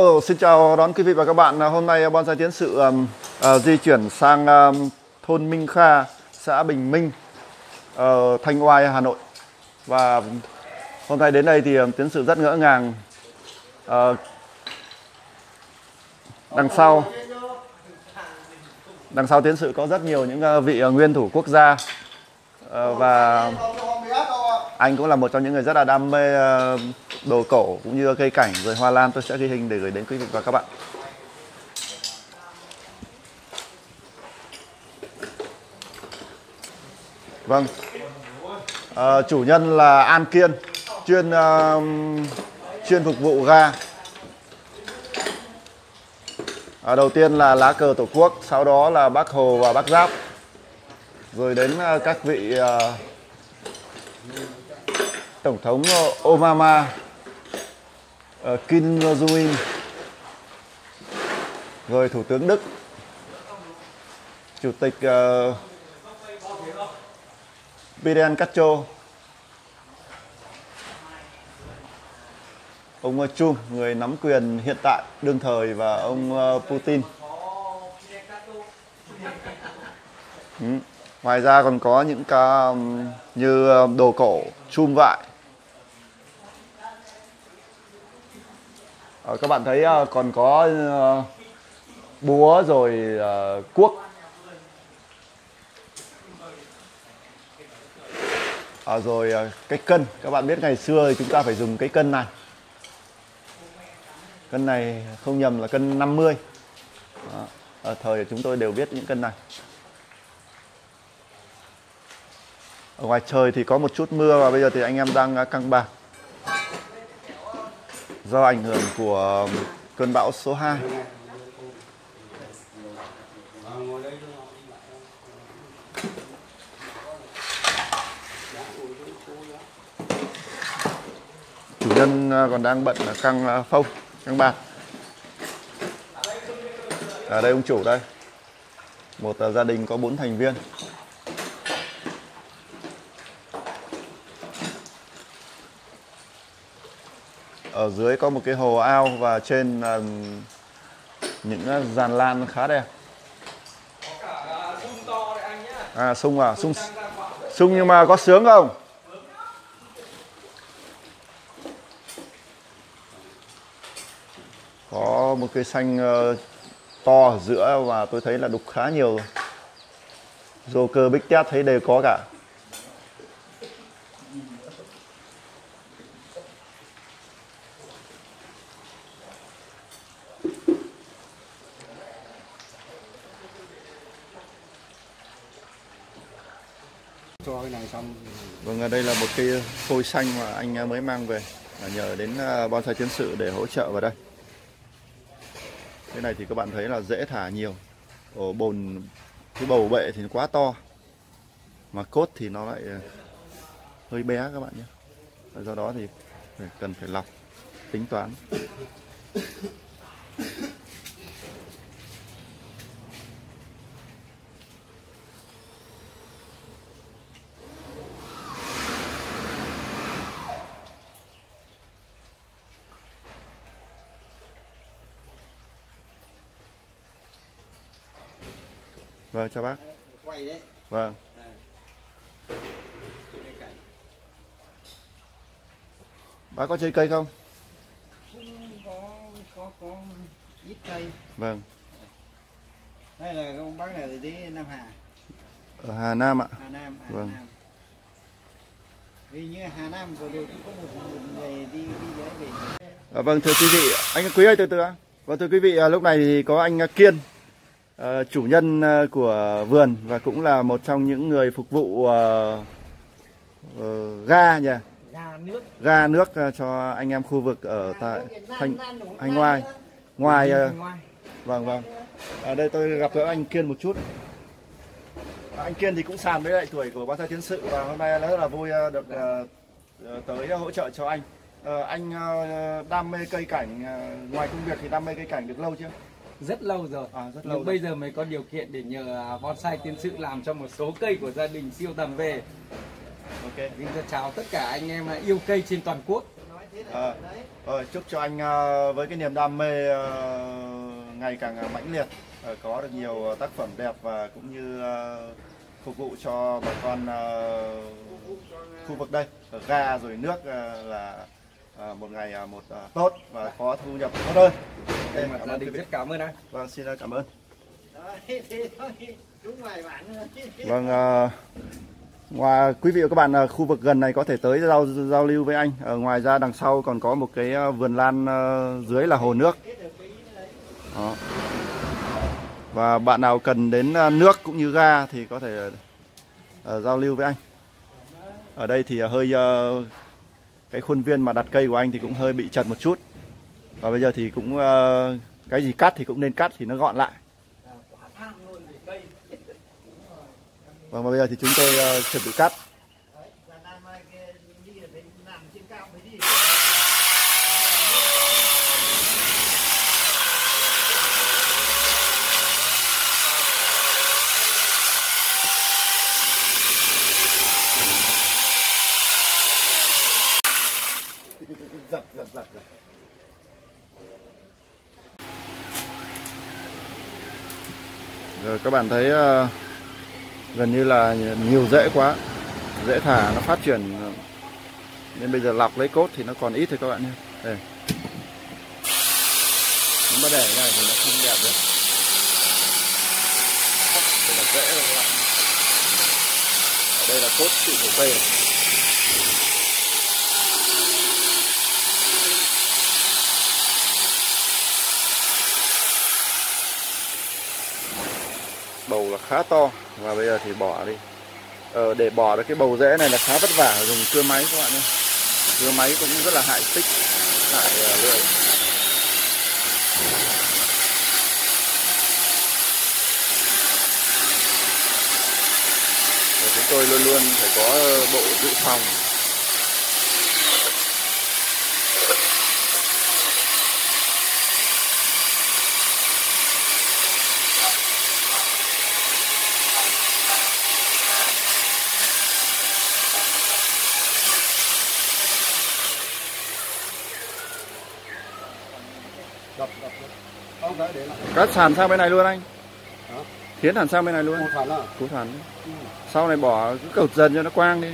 Hello, xin chào đón quý vị và các bạn. À, hôm nay à, Bonsai Tiến sự um, uh, di chuyển sang um, thôn Minh Kha, xã Bình Minh, uh, Thanh Oai, Hà Nội. Và hôm nay đến đây thì um, Tiến sự rất ngỡ ngàng. Uh, đằng sau đằng sau Tiến sự có rất nhiều những uh, vị uh, nguyên thủ quốc gia uh, và anh cũng là một trong những người rất là đam mê ờ, đồ cổ cũng như cây cảnh rồi hoa lan. Tôi sẽ ghi hình để gửi đến quý vị và các bạn. Vâng. À, chủ nhân là An Kiên chuyên uh, chuyên phục vụ ga. À, đầu tiên là lá cờ tổ quốc sau đó là bác hồ và bác giáp. Rồi đến uh, các vị uh, tổng thống ờ, Obama ờ, Kim Jong Un rồi thủ tướng Đức chủ tịch uh, Fidel Castro ông Trung người nắm quyền hiện tại đương thời và ông uh, Putin ừ. ngoài ra còn có những ca như đồ cổ chum vại à, các bạn thấy à, còn có à, búa rồi à, cuốc. À, rồi à, cái cân. Các bạn biết ngày xưa thì chúng ta phải dùng cái cân này. Cân này không nhầm là cân 50 Đó. ở thời chúng tôi đều biết những cân này. Ở ngoài trời thì có một chút mưa và bây giờ thì anh em đang căng bạc do ảnh hưởng của um, cơn bão số 2 chủ nhân à, còn đang bận căng à, phông căng bạc ở đây ông chủ đây. Một à, gia đình có bốn thành viên. Ở dưới có một cái hồ ao và trên là những dàn lan khá đẹp. À sung à sung sung nhưng mà có sướng không? Có một cây xanh to ở giữa và tôi thấy là đục khá nhiều. Rồi cơ bích tét thấy đều có cả. Cho cái này xong Vâng, ở đây là một cây phôi xanh mà anh à, mới mang về nhờ đến à, bonsai chiến sự để hỗ trợ vào đây. Cái này thì các bạn thấy là dễ thả nhiều. Ở bồn cái bầu bệ thì quá to. Mà cốt thì nó lại à, hơi bé các bạn nhé. Do đó thì cần phải lọc tính toán. Vâng, chào bác. quay đấy Vâng. Bác có chơi cây không? có có có ít cây Vâng. đây là con bác này thì Nam Hà Ở Hà Nam ạ. Hà Nam Hà Vâng. Nam vì như Hà Nam vừa rồi cũng có một, người đi đi về À, vâng thưa quý vị, anh Quý ơi từ từ ạ. Vâng thưa quý vị, à, lúc này thì có anh Kiên, à, chủ nhân à, của vườn và cũng là một trong những người phục vụ à, ờ, ga nước ga nước cho anh em khu vực ở tại Thanh Ngoai. Ngoài ngoài vâng vâng. Ở đây tôi gặp gỡ anh Kiên một chút. Anh Kiên thì cũng sàn với lại tuổi của bác thái tiến sự và hôm nay rất là vui được tới hỗ trợ cho anh. Ờ, anh đam mê cây cảnh ngoài công việc thì đam mê cây cảnh được lâu chưa? Rất lâu rồi. À, rất lâu nhưng bây giờ mới có điều kiện để nhờ à, bonsai tiến sự làm cho một số cây của gia đình siêu tầm về. Ok. Xin chào tất cả anh em yêu cây trên toàn quốc. Ờ, ờ, chúc cho anh ờ, với cái niềm đam mê ờ, ngày càng mãnh liệt có được nhiều tác phẩm đẹp và cũng như phục vụ cho bà con khu vực đây. Ga rồi nước là ờ, một ngày ờ, một ờ, tốt và có thu nhập tốt hơn. Mặt cảm gia ơn rất cảm ơn anh Vâng, xin cảm ơn. Vâng, ngoài quý vị và các bạn khu vực gần này có thể tới giao giao lưu với anh. Ở ngoài ra đằng sau còn có một cái vườn lan dưới là hồ nước. Đó. Và bạn nào cần đến nước cũng như ga thì có thể ờ, giao lưu với anh. Ở đây thì hơi ờ, cái khuôn viên mà đặt cây của anh thì cũng hơi bị chật một chút. Và bây giờ thì cũng uh, cái gì cắt thì cũng nên cắt thì nó gọn lại. Vâng, và bây giờ thì chúng tôi uh, chuẩn bị cắt. Và làm cái đi ở bên làm trên cao mới đi giật. Rồi các bạn thấy uh, gần như là nhiều rễ quá. Rễ thả nó phát triển. Nên bây giờ lọc lấy cốt thì nó còn ít thôi các bạn nhé. Đây. Nếu mà để như này thì nó không đẹp được. Đây là rễ rồi các bạn. Ở đây là cốt trụ của cây này. bầu là khá to. Và bây giờ thì bỏ đi. Ờ, để bỏ được cái bầu rễ này là khá vất vả dùng cưa máy các bạn nhé. Cưa máy cũng rất là hại tích hại uh, lưỡi. Và chúng tôi luôn luôn phải có ờ, bộ dự phòng. Cắt sàn sang bên này luôn anh. Hả? thiến hẳn sang bên này luôn. Một phần à? Sau này bỏ cứ cột dần cho nó quang đi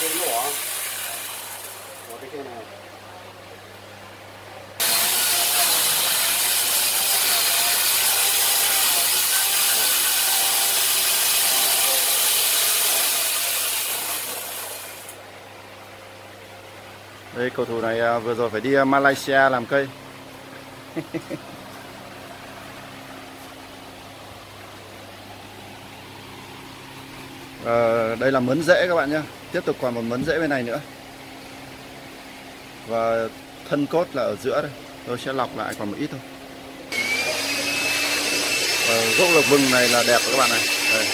cái nổ bỏ cái cây này đây cầu thủ này à, vừa rồi phải đi à, Malaysia làm cây. À, đây là mấn rễ các bạn nhé tiếp tục còn một mấn rễ bên này nữa. Và thân cốt là ở giữa đây. Tôi sẽ lọc lại còn một ít thôi. Và gốc lộc vừng này là đẹp các bạn này. Đây.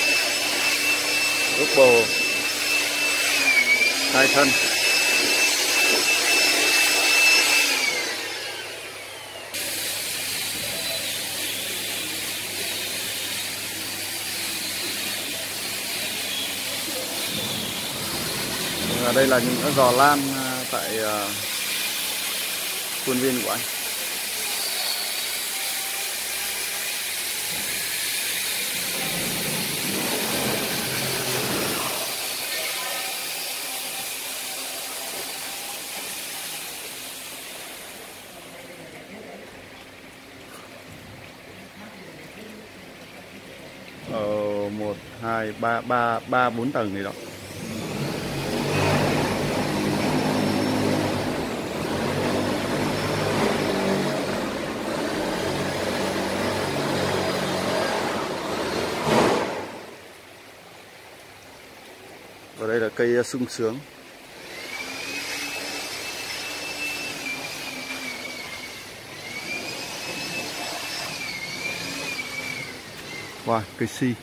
gốc bồ. Hai thân. Và đây là những cái giò lan ờ, tại ờ, khuôn viên của anh. Ờ, một, hai, ba, ba, ba, bốn tầng gì đó. Và đây là cây ờ, sung sướng. Wow, cây si.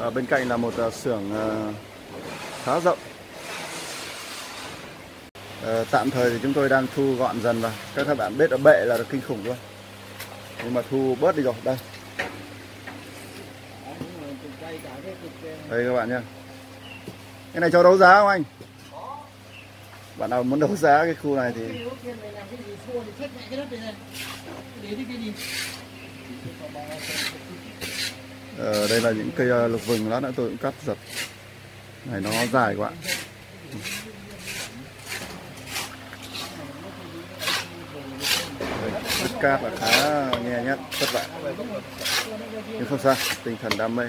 À, bên cạnh là một uh, xưởng uh, khá rộng. Uh, tạm thời thì chúng tôi đang thu gọn dần vào. Các bạn biết ở bệ là kinh khủng luôn nhưng mà thu bớt đi rồi, đây. Đây các bạn nhé cái này cho đấu giá không anh? Bạn nào muốn đấu giá cái khu này thì ở đây là những cây ờ, lục vừng lát nữa tôi cũng cắt giật. Này, nó dài quá Đất cát là khá nghe nhất vất vả nhưng không sao tinh thần đam mê.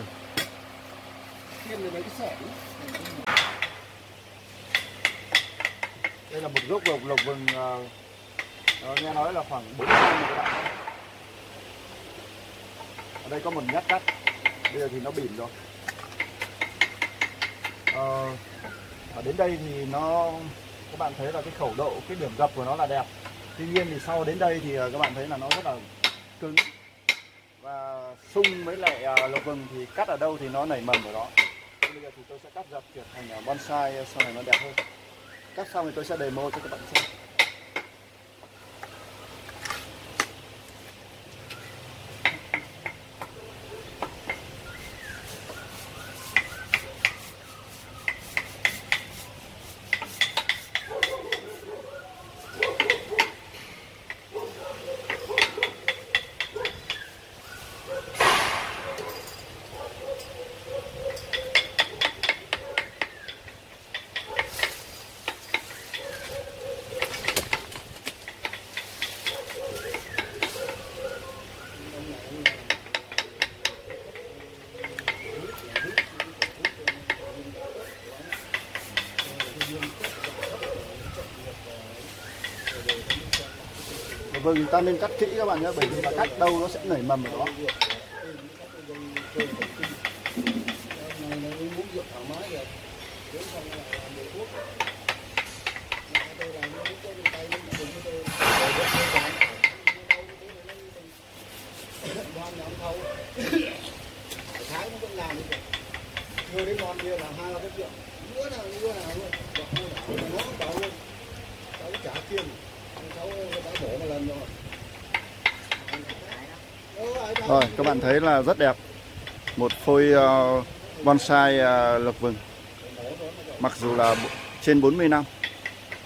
Đây là một gốc lộc lộc vừng uh, nghe nói là khoảng 400 năm các bạn. Ở đây có một nhát cắt bây giờ thì nó bỉm rồi. Ờ, à ở đến đây thì nó các bạn thấy là cái khẩu độ cái điểm gập của nó là đẹp tuy nhiên thì sau đến đây thì ờ, các bạn thấy là nó rất là cứng. Và sung với lại lục lộc vừng thì cắt ở đâu thì nó nảy mầm ở đó. Bây giờ thì tôi sẽ cắt dập chuyển thành ờ, bonsai sau này nó đẹp hơn. Cắt xong thì tôi sẽ demo cho các bạn xem. Vừng ta nên cắt kỹ các bạn nhé, bởi vì là cắt đâu nó sẽ nảy mầm ở đó tháng nó vẫn làm như đấy ngon kia là hai ba cái triệu bữa nào bữa nào luôn nó bảo luôn cháu trả tiền cháu đã bổ một lần rồi rồi các bạn thấy là rất đẹp. Một phôi uh, bonsai uh, lộc vừng. Mặc dù là trên 40 năm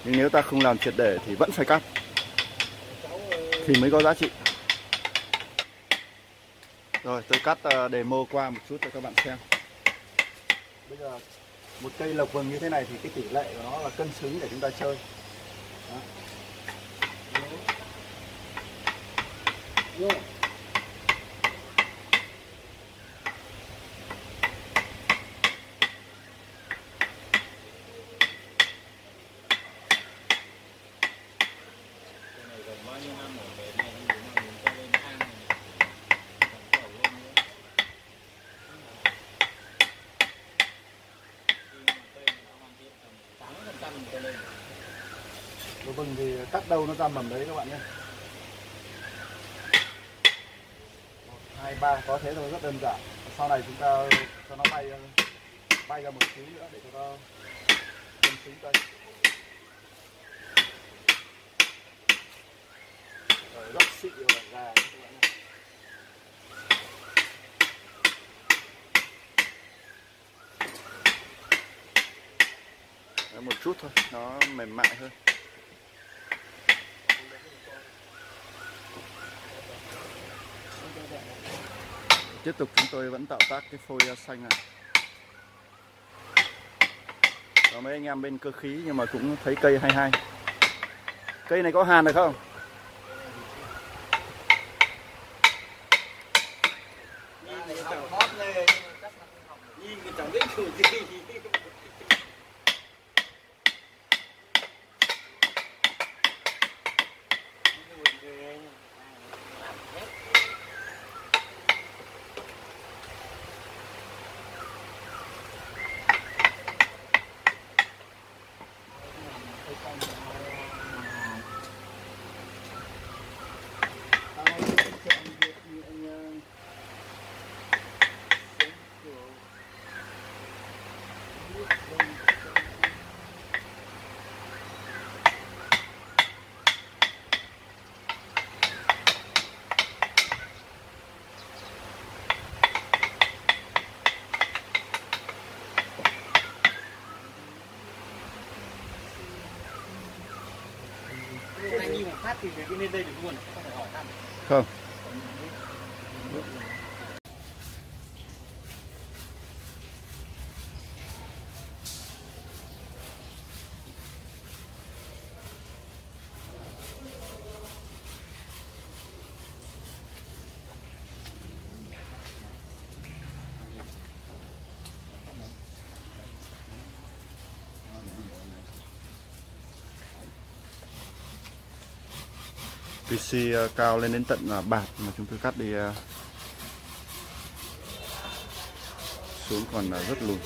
nhưng nếu ta không làm triệt để thì vẫn phải cắt. Thì mới có giá trị. Rồi tôi cắt uh, demo qua một chút cho các bạn xem. Bây giờ một cây lộc vừng như thế này thì cái tỷ lệ của nó là cân xứng để chúng ta chơi. Đó. Yeah. Vừng thì ờ, cắt đâu nó ra mầm đấy các bạn nhé. Một, hai, ba, có thế thôi, rất đơn giản. Sau này chúng ta cho nó bay ờ, bay ra một tí nữa để cho nó cân xứng cây rồi rất xị và gà các bạn nhé. Một chút thôi, nó mềm mại hơn. Tiếp tục chúng tôi vẫn tạo tác cái phôi à, xanh này và mấy anh em bên cơ khí nhưng mà cũng thấy cây hay hay. Cây này có hàn được không? Anh nhìn một phát thì cái lên đây được luôn, không phải hỏi thăm. Không. PC ờ, cao lên đến tận ờ, bạt mà chúng tôi cắt đi ờ, xuống còn rất lùn.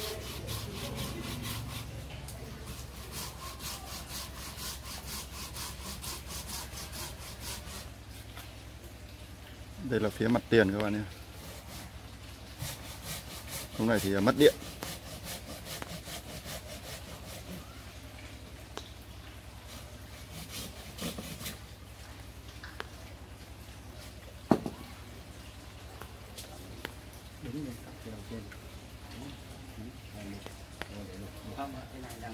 Đây là phía mặt tiền các bạn nhé. Hôm nay thì mất điện. Không cái này có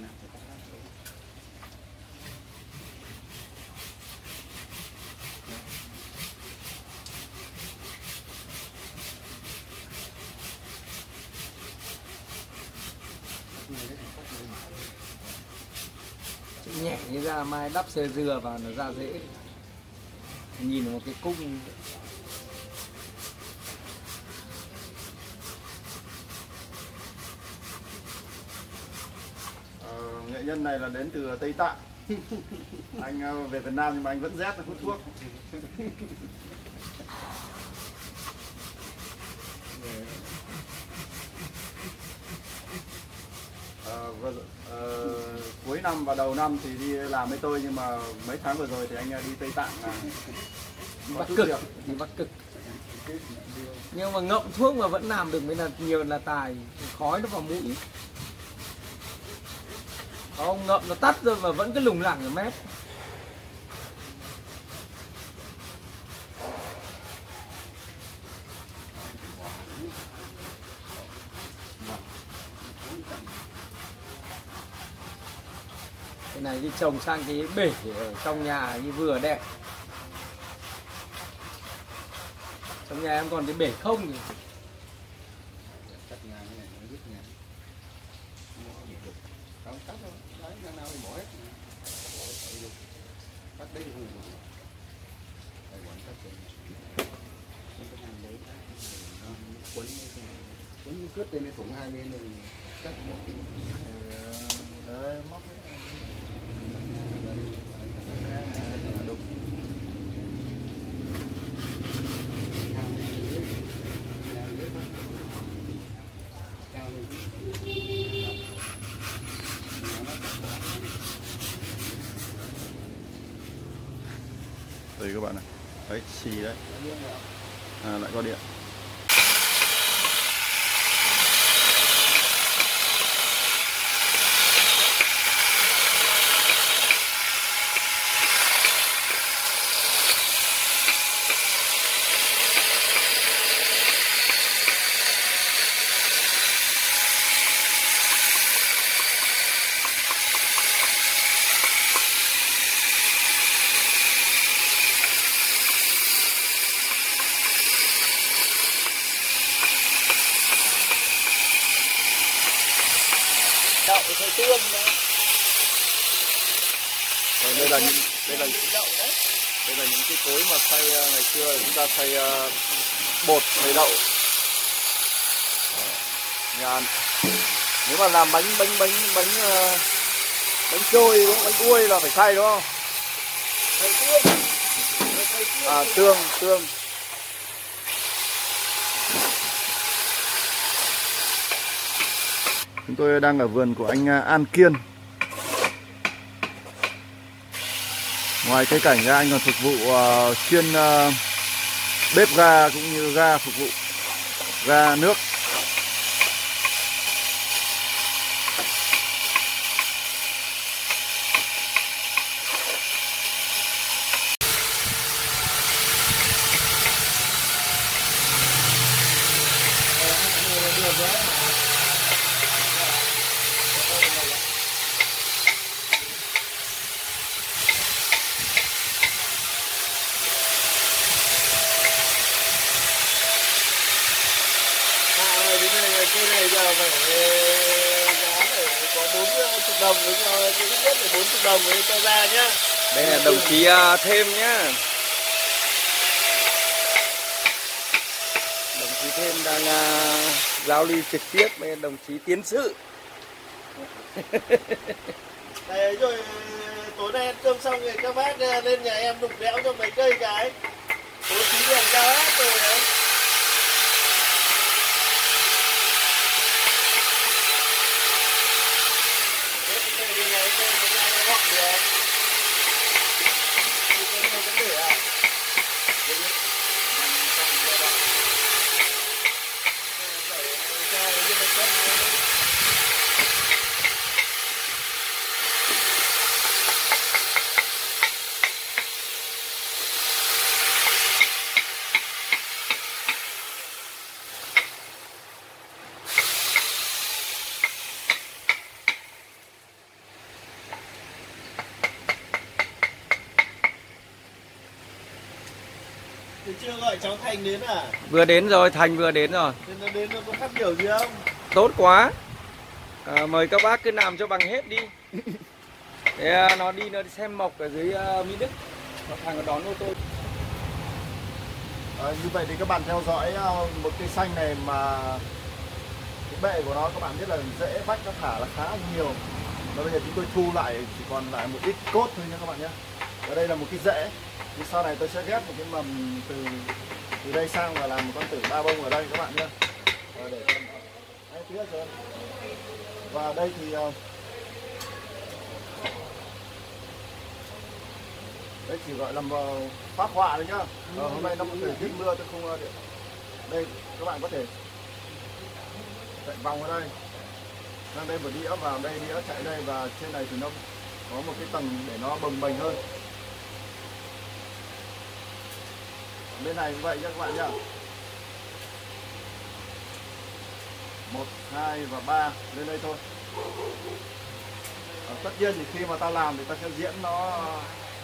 nhẹ như ra, mai đắp sơ dừa vào nó ra dễ. Nhìn một cái cung. Này là đến từ Tây Tạng. Anh ờ, về Việt Nam nhưng mà anh vẫn rét hút thuốc. Ờ, vừa ờ, cuối năm và đầu năm thì đi làm với tôi nhưng mà mấy tháng vừa rồi thì anh đi Tây Tạng bắc chút cực việc. đi bắc cực. Nhưng mà ngậm thuốc mà vẫn làm được mới là nhiều là tài khói nó vào mũi ông ngậm nó tắt rồi mà vẫn cứ lủng lẳng ở mép. Cái này đi trồng sang cái bể ở trong nhà như vừa đẹp. Trong nhà em còn cái bể không thì cắt nhà cái này nó dứt nhà không cắt đâu đấy ra nào thì bỏ hết cắt đấy thì phải cắt rồi cái đấy quấn quấn cướp lên cái thủng hai bên rồi cắt một ờ, ờ, cái Đấy, móc hết Đây các bạn này Đấy, xì đấy à, Lại có điện đậu thấy tương nữa Rồi đây là những đây là đây là những cái cối mà xay ờ, ngày xưa chúng ta xay ờ, bột xay đậu. Ờ, nhàn nếu mà làm bánh bánh bánh bánh bánh trôi đúng không? bánh uôi là phải xay đúng không? À tương tương. Chúng tôi đang ở vườn của anh An Kiên ngoài cây cảnh ra anh còn phục vụ ờ, chuyên ờ, bếp ga cũng như ga phục vụ, ga nước. Phải giá phải có bốn chục đồng với cho cái ít nhất là bốn chục đồng với cho ra nhá đây là đồng chí à, thêm nhá. Đồng chí thêm đang à, giao lưu trực tiếp với đồng chí tiến sự Đấy, rồi, tối nay ăn cơm xong rồi các bác à, lên nhà em đục đẽo cho mấy cây cái. Bố trí đèn cao áp rồi đấy Thế thì về thì ngày hôm nay chúng ta sẽ gọn được. Thì cái này vẫn để à? Để đi. Làm xong rồi đó. Phải cho cái này cất nữa. Thì chưa gọi cháu Thành đến à? vừa đến rồi thành vừa đến rồi. Thế nó đến nó có phát biểu gì không? tốt quá. À, mời các bác cứ làm cho bằng hết đi. Để à, nó đi nó đi xem mộc ở dưới uh, mỹ đức. Nó thằng nó đón ô tô. Ờ, như vậy thì các bạn theo dõi ờ, một cây xanh này mà cái bệ của nó các bạn biết là dễ vách nó thả là khá là nhiều. Và bây giờ chúng tôi thu lại chỉ còn lại một ít cốt thôi nha các bạn nhé. Ở đây là một cái rễ thì sau này tôi sẽ ghép một cái mầm từ từ đây sang và làm một con tử ba bông ở đây các bạn nhé. Ờ, để Đấy, tía rồi. và đây thì ờ, đây chỉ gọi là phát họa thôi nhá. Ờ, hôm nay nó có thể tiết mưa tôi không ờ, để đây các bạn có thể chạy vòng ở đây. Sang đây một đĩa vào đây đĩa chạy đây và trên này thì nó có một cái tầng để nó bồng bềnh hơn bên này cũng vậy nhé các bạn nhá. Một hai và ba lên đây thôi. À, tất nhiên thì khi mà ta làm thì ta sẽ diễn nó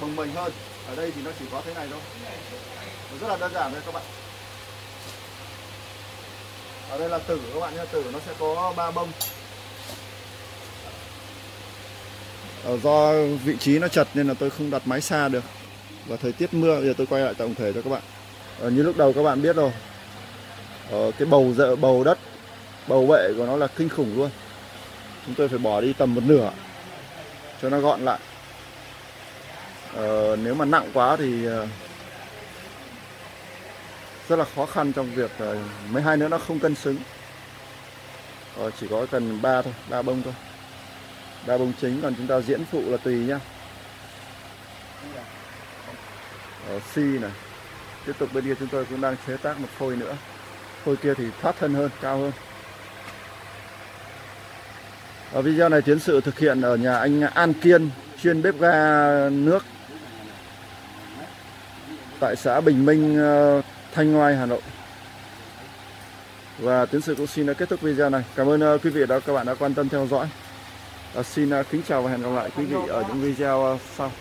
bồng bềnh hơn. Ở đây thì nó chỉ có thế này thôi. Nó rất là đơn giản thôi các bạn. Ở đây là tử các bạn nhé tử nó sẽ có ba bông. Ờ, do vị trí nó chật nên là tôi không đặt máy xa được. Và thời tiết mưa bây giờ tôi quay lại tổng thể cho các bạn ờ, như lúc đầu các bạn biết rồi. Ờ, cái bầu dợ bầu đất bầu bệ của nó là kinh khủng luôn. Chúng tôi phải bỏ đi tầm một nửa cho nó gọn lại. Ờ, nếu mà nặng quá thì ờ, rất là khó khăn trong việc ờ, mấy hai nữa nó không cân xứng. Ờ, chỉ có cần ba thôi ba bông thôi. Ba bông chính còn chúng ta diễn phụ là tùy nhá. Ờ, si này tiếp tục bên kia chúng tôi cũng đang chế tác một phôi nữa phôi kia thì thoát thân hơn cao hơn ở video này tiến sự thực hiện ở nhà anh An Kiên chuyên bếp ga nước tại xã Bình Minh, ờ, Thanh Ngoai, Hà Nội. Và tiến sự cũng xin kết thúc video này. Cảm ơn ờ, quý vị đã các bạn đã quan tâm theo dõi. Xin ờ, kính chào và hẹn gặp lại quý vị ở những video sau.